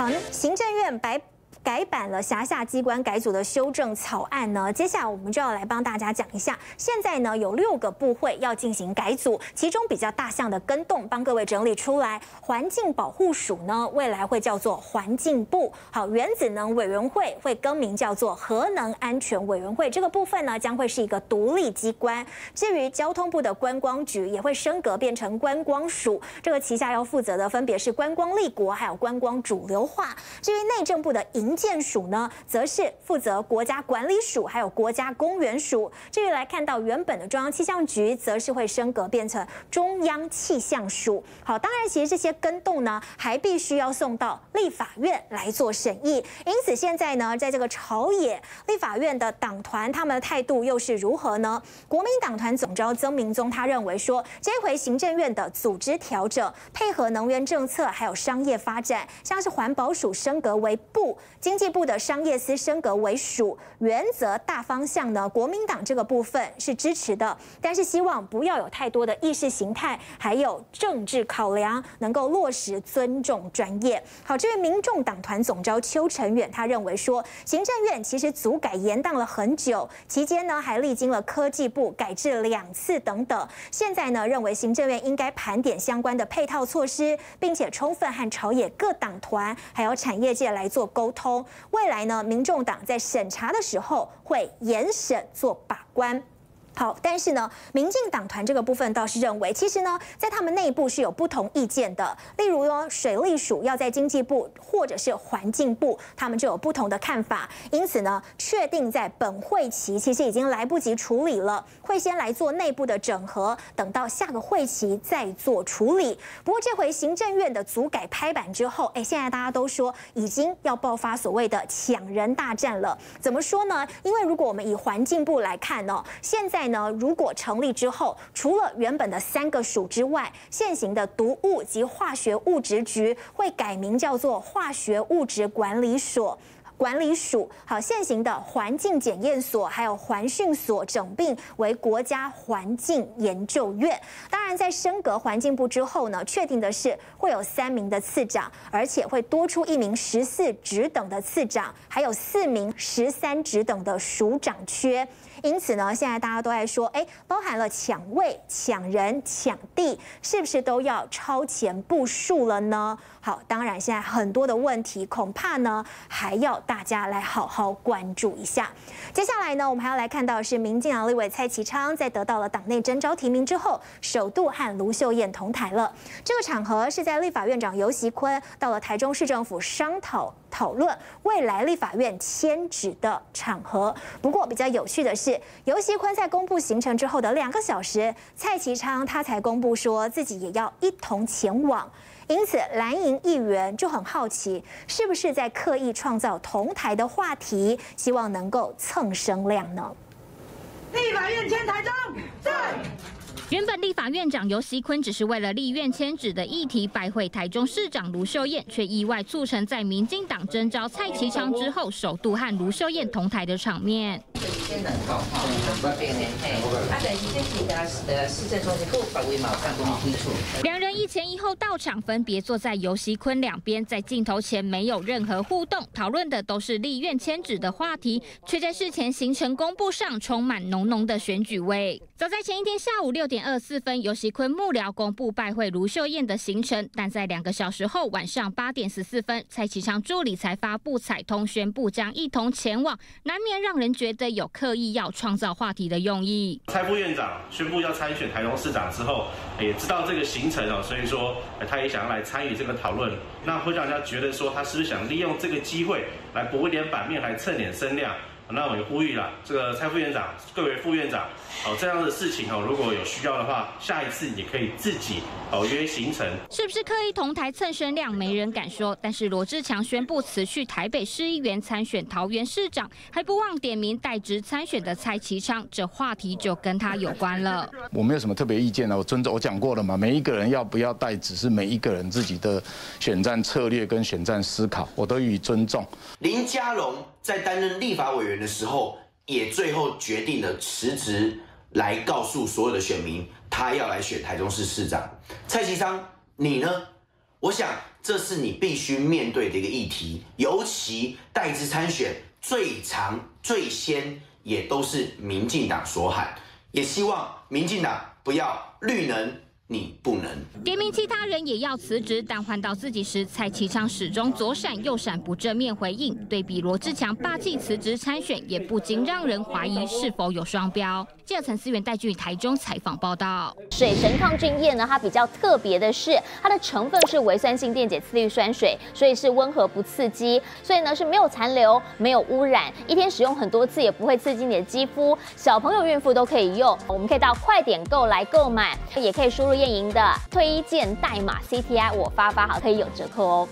好，行政院白。改版了辖下机关改组的修正草案呢，接下来我们就要来帮大家讲一下。现在呢有六个部会要进行改组，其中比较大项的跟动，帮各位整理出来。环境保护署呢，未来会叫做环境部。好，原子能委员会会更名叫做核能安全委员会，这个部分呢将会是一个独立机关。至于交通部的观光局也会升格变成观光署，这个旗下要负责的分别是观光立国还有观光主流化。至于内政部的营营建署呢，则是负责国家管理署，还有国家公园署。至于来看到原本的中央气象局，则是会升格变成中央气象署。好，当然，其实这些跟动呢，还必须要送到立法院来做审议。因此，现在呢，在这个朝野立法院的党团，他们的态度又是如何呢？国民党团总召曾明宗他认为说，这回行政院的组织调整，配合能源政策，还有商业发展，像是环保署升格为部。经济部的商业司升格为署，原则大方向呢，国民党这个部分是支持的，但是希望不要有太多的意识形态，还有政治考量，能够落实尊重专业。好，这位民众党团总召邱成远他认为说，行政院其实组改延宕了很久，期间呢还历经了科技部改制两次等等，现在呢认为行政院应该盘点相关的配套措施，并且充分和朝野各党团还有产业界来做沟通。未来呢，民众党在审查的时候会严审做把关。好，但是呢，民进党团这个部分倒是认为，其实呢，在他们内部是有不同意见的。例如呢，水利署要在经济部或者是环境部，他们就有不同的看法。因此呢，确定在本会期其实已经来不及处理了，会先来做内部的整合，等到下个会期再做处理。不过这回行政院的组改拍板之后，哎，现在大家都说已经要爆发所谓的抢人大战了。怎么说呢？因为如果我们以环境部来看呢，现在。在呢，如果成立之后，除了原本的三个署之外，现行的毒物及化学物质局会改名叫做化学物质管理所。管理署好，现行的环境检验所还有环训所整并为国家环境研究院。当然，在升格环境部之后呢，确定的是会有三名的次长，而且会多出一名十四职等的次长，还有四名十三职等的署长缺。因此呢，现在大家都在说，哎，包含了抢位、抢人、抢地，是不是都要超前部署了呢？好，当然现在很多的问题，恐怕呢还要大家来好好关注一下。接下来呢，我们还要来看到是民进党立委蔡其昌在得到了党内征召提名之后，首度和卢秀燕同台了。这个场合是在立法院长游锡坤到了台中市政府商讨讨论未来立法院迁址的场合。不过比较有趣的是，游锡坤在公布行程之后的两个小时，蔡其昌他才公布说自己也要一同前往。因此，蓝营议员就很好奇，是不是在刻意创造同台的话题，希望能够蹭声量呢？立法院迁台中，在。原本立法院长游锡坤只是为了立院迁址的议题拜会台中市长卢秀燕，却意外促成在民进党征召蔡其昌之后，首度和卢秀燕同台的场面。两人一前一后到场，分别坐在游锡坤两边，在镜头前没有任何互动，讨论的都是立院迁址的话题，却在事前行程公布上充满浓浓的选举味。早在前一天下午六点二四分，尤锡坤幕僚公布拜会卢秀燕的行程，但在两个小时后晚上八点十四分，蔡启昌助理才发布彩通宣布将一同前往，难免让人觉得有刻意要创造话题的用意。蔡副院长宣布要参选台中市长之后，也知道这个行程哦，所以说他也想要来参与这个讨论，那会让人家觉得说他是不是想利用这个机会来博一点版面，来蹭点声量。那我也呼吁了，这个蔡副院长、各位副院长，哦，这样的事情哦，如果有需要的话，下一次也可以自己哦约行程。是不是刻意同台蹭声量？没人敢说。但是罗志强宣布辞去台北市议员，参选桃园市长，还不忘点名代职参选的蔡其昌，这话题就跟他有关了。我没有什么特别意见了，我尊重，我讲过了嘛，每一个人要不要代职是每一个人自己的选战策略跟选战思考，我都予以尊重。林佳龙。在担任立法委员的时候，也最后决定了辞职，来告诉所有的选民，他要来选台中市市长。蔡其昌，你呢？我想这是你必须面对的一个议题。尤其代职参选最长最先，也都是民进党所喊，也希望民进党不要绿能。你不能点名其他人也要辞职，但换到自己时，蔡其昌始终左闪右闪，不正面回应。对比罗志强霸气辞职参选，也不禁让人怀疑是否有双标。记者陈思源带据台中采访报道。水神抗菌液呢，它比较特别的是，它的成分是微酸性电解次氯酸水，所以是温和不刺激，所以呢是没有残留、没有污染，一天使用很多次也不会刺激你的肌肤。小朋友、孕妇都可以用。我们可以到快点购来购买，也可以输入。电影的推荐代码 CTI，我发发好可以有折扣哦。